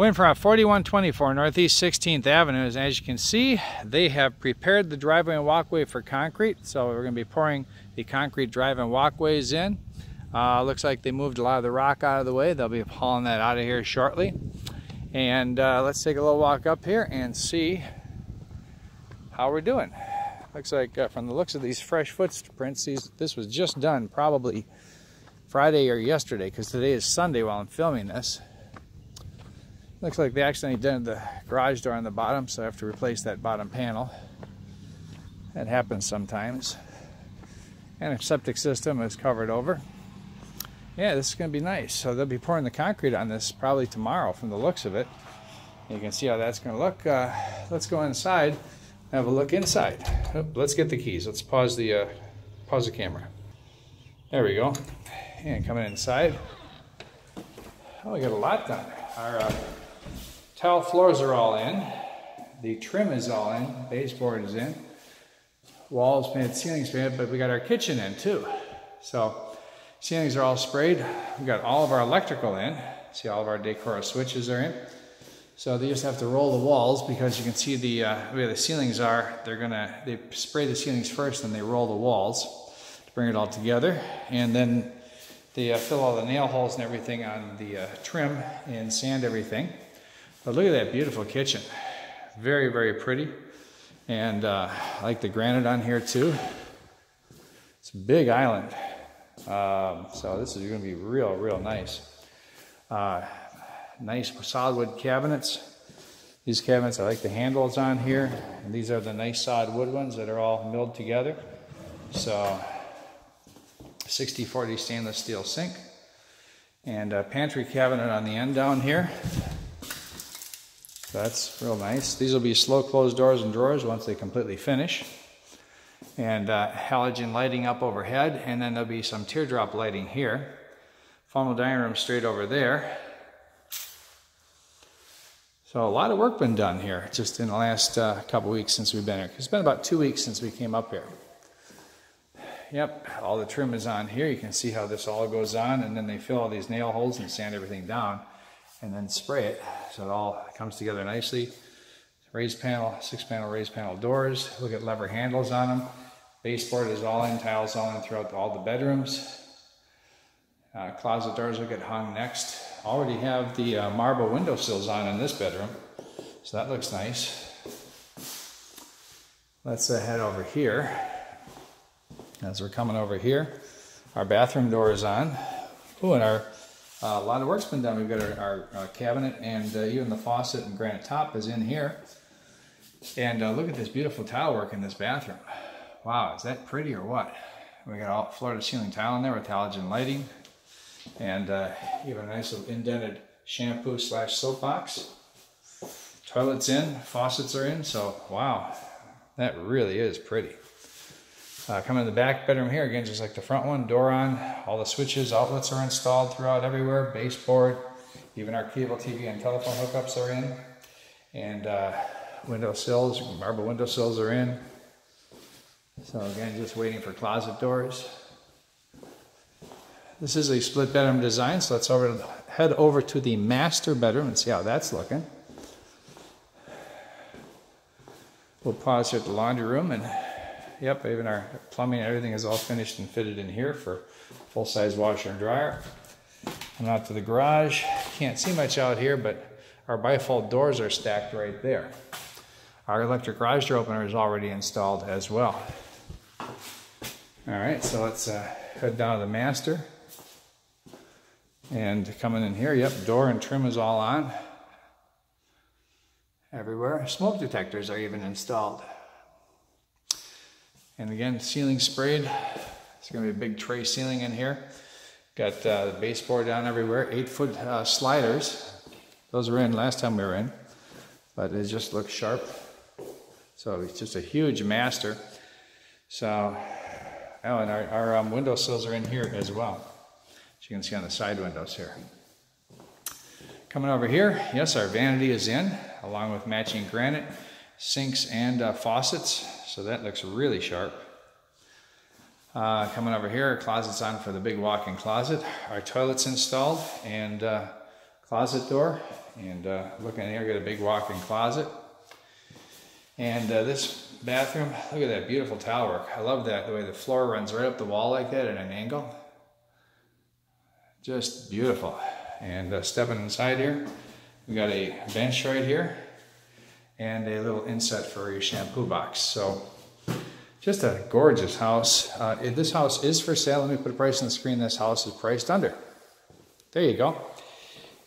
Went from 4124 Northeast 16th Avenue. As you can see, they have prepared the driveway and walkway for concrete. So we're going to be pouring the concrete drive and walkways in. Uh, looks like they moved a lot of the rock out of the way. They'll be hauling that out of here shortly. And uh, let's take a little walk up here and see how we're doing. Looks like uh, from the looks of these fresh footprints, these, this was just done probably Friday or yesterday because today is Sunday while I'm filming this. Looks like they accidentally dented the garage door on the bottom, so I have to replace that bottom panel. That happens sometimes. And a septic system is covered over. Yeah, this is going to be nice. So they'll be pouring the concrete on this probably tomorrow from the looks of it. You can see how that's going to look. Uh, let's go inside have a look inside. Oh, let's get the keys. Let's pause the uh, pause the camera. There we go. And coming inside. Oh, we got a lot done. Our uh, Tile floors are all in. The trim is all in. Baseboard is in. Walls painted, ceilings painted, but we got our kitchen in too. So ceilings are all sprayed. We got all of our electrical in. See all of our decor switches are in. So they just have to roll the walls because you can see the uh, where the ceilings are. They're gonna they spray the ceilings first, and they roll the walls to bring it all together, and then they uh, fill all the nail holes and everything on the uh, trim and sand everything. But look at that beautiful kitchen. Very, very pretty. And uh, I like the granite on here too. It's a big island. Um, so this is going to be real, real nice. Uh, nice solid wood cabinets. These cabinets, I like the handles on here. And these are the nice solid wood ones that are all milled together. So 60-40 stainless steel sink. And a pantry cabinet on the end down here. That's real nice. These will be slow closed doors and drawers once they completely finish. And uh, halogen lighting up overhead, and then there'll be some teardrop lighting here. Formal dining room straight over there. So a lot of work been done here just in the last uh, couple weeks since we've been here. It's been about two weeks since we came up here. Yep, all the trim is on here. You can see how this all goes on, and then they fill all these nail holes and sand everything down and then spray it so it all comes together nicely. Raised panel, six panel raised panel doors. Look at lever handles on them. Baseboard is all in, tiles all in throughout all the bedrooms. Uh, closet doors will get hung next. Already have the uh, marble windowsills on in this bedroom, so that looks nice. Let's uh, head over here. As we're coming over here, our bathroom door is on. Oh, and our a lot of work's been done. We've got our, our, cabinet and uh, even the faucet and granite top is in here. And uh, look at this beautiful tile work in this bathroom. Wow, is that pretty or what? We got all floor to ceiling tile in there with halogen lighting. And uh, even a nice little indented shampoo slash soap box. Toilets in, faucets are in, so wow, that really is pretty. Uh, coming in the back bedroom here, again, just like the front one, door on, all the switches, outlets are installed throughout everywhere, baseboard, even our cable TV and telephone hookups are in. And uh, window sills, marble window sills are in. So again, just waiting for closet doors. This is a split bedroom design, so let's over, head over to the master bedroom and see how that's looking. We'll pause here at the laundry room and Yep, even our plumbing, everything is all finished and fitted in here for full-size washer and dryer. And out to the garage. Can't see much out here, but our bifold doors are stacked right there. Our electric garage door opener is already installed as well. All right, so let's uh, head down to the master. And coming in here, yep, door and trim is all on. Everywhere. Smoke detectors are even installed. And again, ceiling sprayed. It's gonna be a big tray ceiling in here. Got uh, the baseboard down everywhere, eight foot uh, sliders. Those were in last time we were in, but it just looks sharp. So it's just a huge master. So, oh, and our, our um, window sills are in here as well. As you can see on the side windows here. Coming over here, yes, our vanity is in, along with matching granite, sinks, and uh, faucets. So that looks really sharp. Uh, coming over here, closet's on for the big walk-in closet. Our toilet's installed and uh, closet door. And uh, looking in here, got a big walk-in closet. And uh, this bathroom, look at that beautiful tile work. I love that, the way the floor runs right up the wall like that at an angle. Just beautiful. And uh, stepping inside here, we got a bench right here and a little inset for your shampoo box. So just a gorgeous house. Uh, this house is for sale. Let me put a price on the screen. This house is priced under. There you go.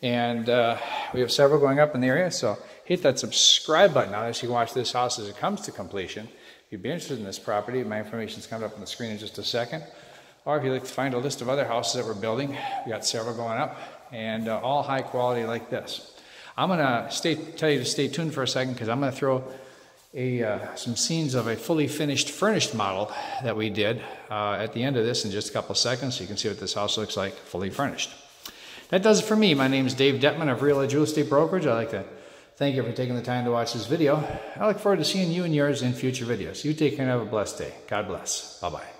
And uh, we have several going up in the area, so hit that subscribe button now so you can watch this house as it comes to completion. If you'd be interested in this property, my information is coming up on the screen in just a second. Or if you'd like to find a list of other houses that we're building, we got several going up, and uh, all high quality like this. I'm going to stay, tell you to stay tuned for a second because I'm going to throw a, uh, some scenes of a fully finished furnished model that we did uh, at the end of this in just a couple of seconds so you can see what this house looks like fully furnished. That does it for me. My name is Dave Dettmann of Real Edge Real Estate Brokerage. I'd like to thank you for taking the time to watch this video. I look forward to seeing you and yours in future videos. You take care and have a blessed day. God bless. Bye-bye.